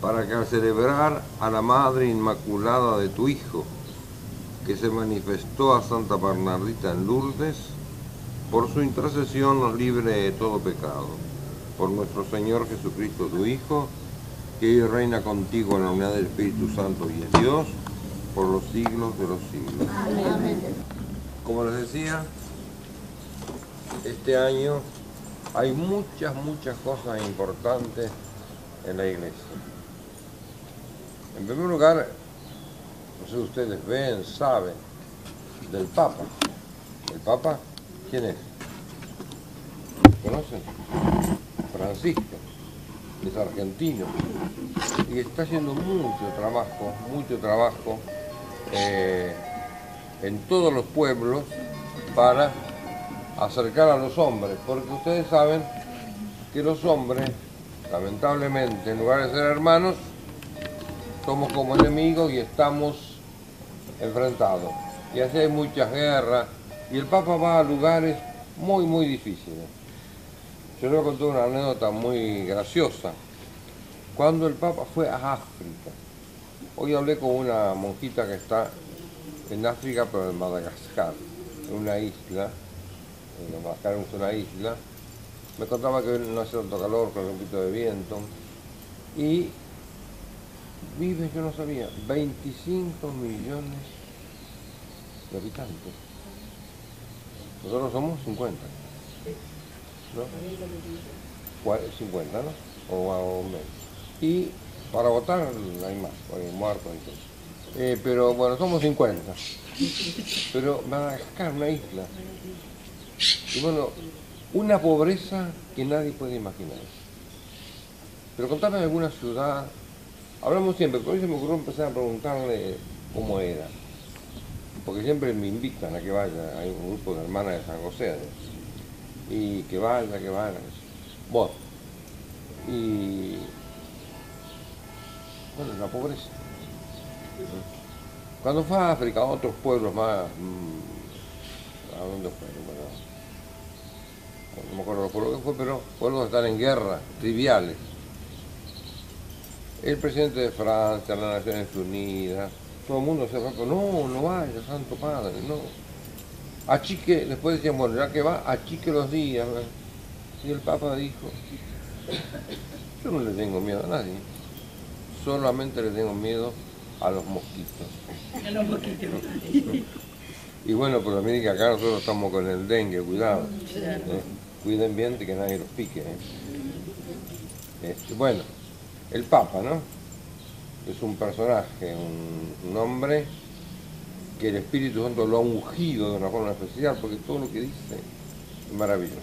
para que al celebrar a la Madre Inmaculada de tu Hijo, que se manifestó a Santa Bernardita en Lourdes, por su intercesión nos libre de todo pecado. Por nuestro Señor Jesucristo, tu Hijo, que hoy reina contigo en la unidad del Espíritu Santo y es Dios, por los siglos de los siglos. Como les decía, este año hay muchas, muchas cosas importantes en la iglesia. En primer lugar, no sé si ustedes ven, saben, del Papa. ¿El Papa quién es? ¿Conocen? Francisco, es argentino y está haciendo mucho trabajo, mucho trabajo eh, en todos los pueblos para acercar a los hombres, porque ustedes saben que los hombres, lamentablemente, en lugar de ser hermanos, somos como enemigos y estamos enfrentados. Y así hay muchas guerras, y el Papa va a lugares muy, muy difíciles. Yo le voy a contar una anécdota muy graciosa. Cuando el Papa fue a África, hoy hablé con una monjita que está en África, pero en Madagascar, en una isla, en Madagascar es una isla, me contaba que no hace tanto calor, con un poquito de viento, y vive, yo no sabía, 25 millones de habitantes. Nosotros somos 50. ¿No? 50, ¿no? O, menos. Y para votar hay más, hay muertos todo. Eh, pero bueno, somos 50. Pero Madagascar, una isla. Y bueno, una pobreza que nadie puede imaginar. Pero contame alguna ciudad Hablamos siempre, por eso me ocurrió empezar a preguntarle cómo era. Porque siempre me invitan a que vaya, hay un grupo de hermanas de San José, y que vaya, que vaya. Bueno, y bueno, la pobreza. Cuando fue a África, a otros pueblos más, mm, ¿a dónde fue? no me acuerdo los pueblos que fue, pero pueblos están en guerra, triviales el presidente de Francia, las Naciones Unidas, todo el mundo se va, no, no vaya, Santo Padre, no. Achique, después decían, bueno, ya que va, achique los días. Y el Papa dijo, yo no le tengo miedo a nadie, solamente le tengo miedo a los mosquitos. A los mosquitos. y bueno, pero miren que acá nosotros estamos con el dengue, cuidado. ¿eh? Cuiden bien de que nadie los pique. ¿eh? Este, bueno el Papa, ¿no? Es un personaje, un, hombre que el Espíritu Santo lo ha ungido de una forma especial, porque todo lo que dice es maravilloso.